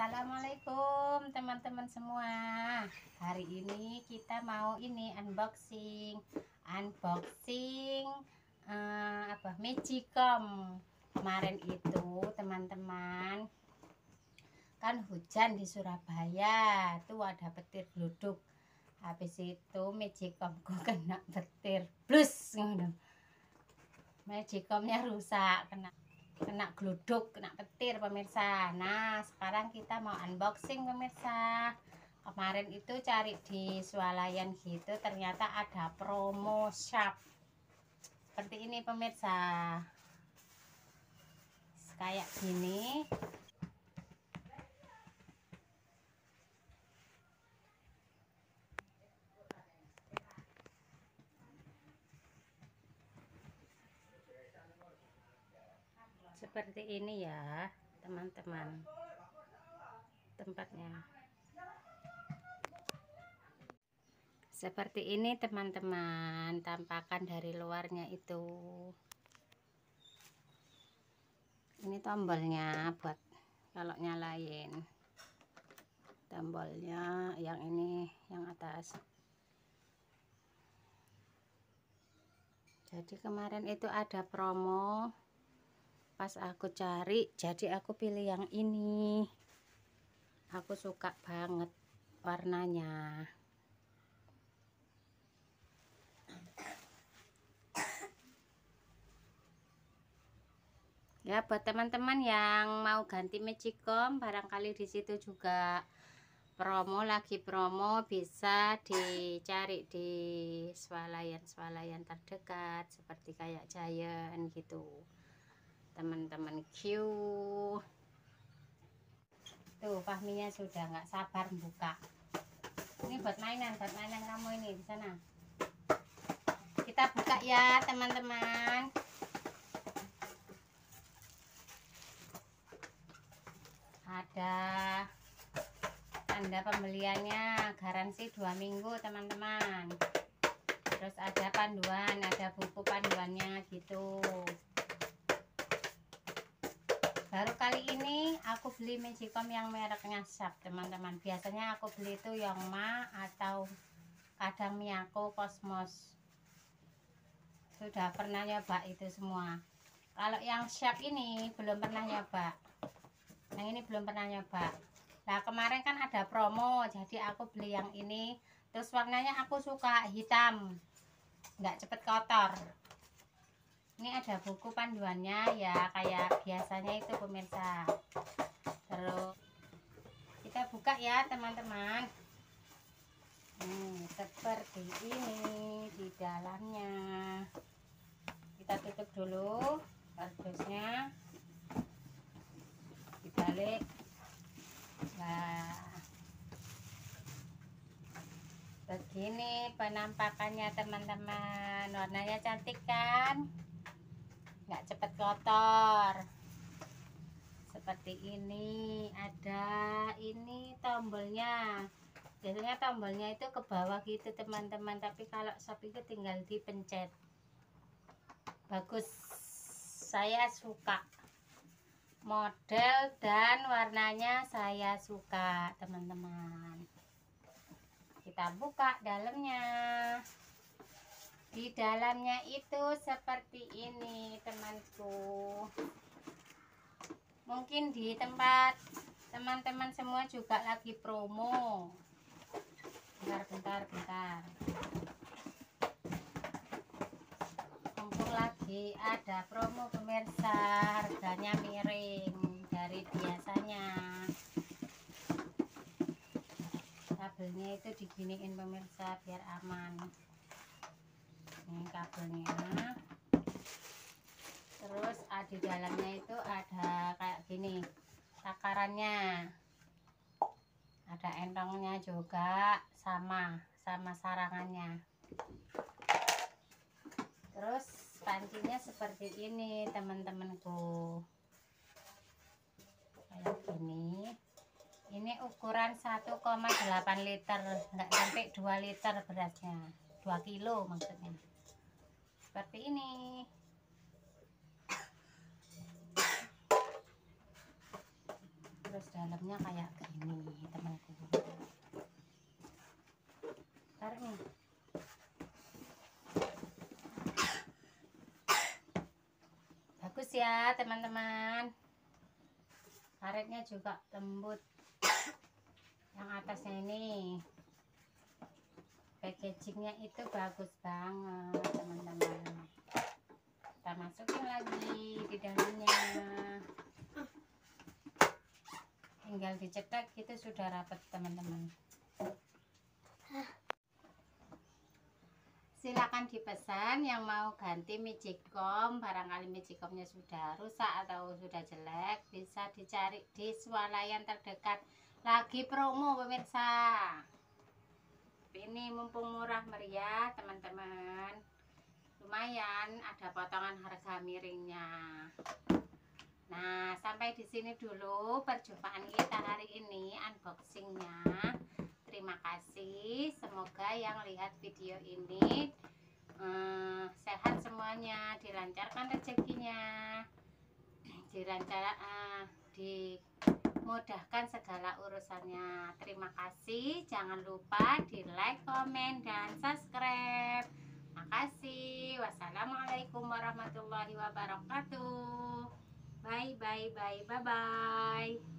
Assalamualaikum teman-teman semua. Hari ini kita mau ini unboxing. Unboxing uh, apa? Magicom. Kemarin itu teman-teman Kan hujan di Surabaya. Tuh ada petir gluduk. Habis itu Magicomku kena petir Plus Magicomnya rusak kena kena gluduk kena petir pemirsa. Nah sekarang kita mau unboxing pemirsa. Kemarin itu cari di swalayan gitu ternyata ada promo shop. Seperti ini pemirsa. Kayak gini seperti ini ya teman-teman. Tempatnya. Seperti ini teman-teman. Tampakan dari luarnya itu. Ini tombolnya buat kalau nyalain. Tombolnya yang ini yang atas. Jadi kemarin itu ada promo pas aku cari jadi aku pilih yang ini. Aku suka banget warnanya. Ya buat teman-teman yang mau ganti magicom barangkali di situ juga promo lagi promo bisa dicari di swalayan-swalayan terdekat seperti kayak Giant gitu teman-teman Q. Tuh Fahminya sudah nggak sabar buka ini buat mainan buat mainan kamu ini di sana. Kita buka ya teman-teman. Ada tanda pembeliannya garansi dua minggu teman-teman. Terus ada panduan ada buku panduannya gitu baru kali ini aku beli magicom yang mereknya Sharp teman-teman. Biasanya aku beli itu yang Ma atau kadang Miyako Cosmos. Sudah pernah nyoba itu semua. Kalau yang Sharp ini belum pernah nyoba. Yang ini belum pernah nyoba. Nah kemarin kan ada promo jadi aku beli yang ini. Terus warnanya aku suka hitam. Nggak cepet kotor ini ada buku panduannya ya kayak biasanya itu pemirsa. Terus kita buka ya teman-teman. Hmm, seperti ini di dalamnya. Kita tutup dulu kardusnya. Dibalik. Nah begini penampakannya teman-teman. Warnanya cantik kan nggak cepet kotor. Seperti ini ada ini tombolnya. Biasanya tombolnya itu ke bawah gitu teman-teman. Tapi kalau shop itu tinggal dipencet. Bagus. Saya suka. Model dan warnanya saya suka teman-teman. Kita buka dalamnya di dalamnya itu seperti ini temanku. Mungkin di tempat teman-teman semua juga lagi promo. Bentar bentar bentar. Mumpung lagi ada promo pemirsa harganya miring dari biasanya. Kabelnya itu diginiin pemirsa biar aman ini kabelnya. Terus ah, di dalamnya itu ada kayak gini takarannya. Ada entongnya juga sama sama sarangannya. Terus pancinya seperti ini teman-temanku. Kayak gini. Ini ukuran 1,8 liter enggak sampai 2 liter berasnya. 2 kilo maksudnya seperti ini. Terus dalamnya kayak gini temanku. Tarik nih. Bagus ya teman-teman. Karetnya juga lembut. Yang atasnya ini packagingnya itu bagus banget teman-teman. Kita masukin lagi di dalamnya. Tinggal dicetak itu sudah rapat teman-teman. Silakan dipesan yang mau ganti magicom barangkali magicomnya sudah rusak atau sudah jelek bisa dicari di swalayan terdekat. Lagi promo pemirsa ini mumpung murah meriah teman-teman. Lumayan ada potongan harga miringnya. Nah sampai di sini dulu perjumpaan kita hari ini unboxingnya. Terima kasih. Semoga yang lihat video ini eh, sehat semuanya dilancarkan rezekinya. Dilancar eh, dimudahkan segala urusannya. Terima kasih. Jangan lupa di like komen dan subscribe. Makasih. Wassalamualaikum warahmatullahi wabarakatuh. Bye bye bye bye bye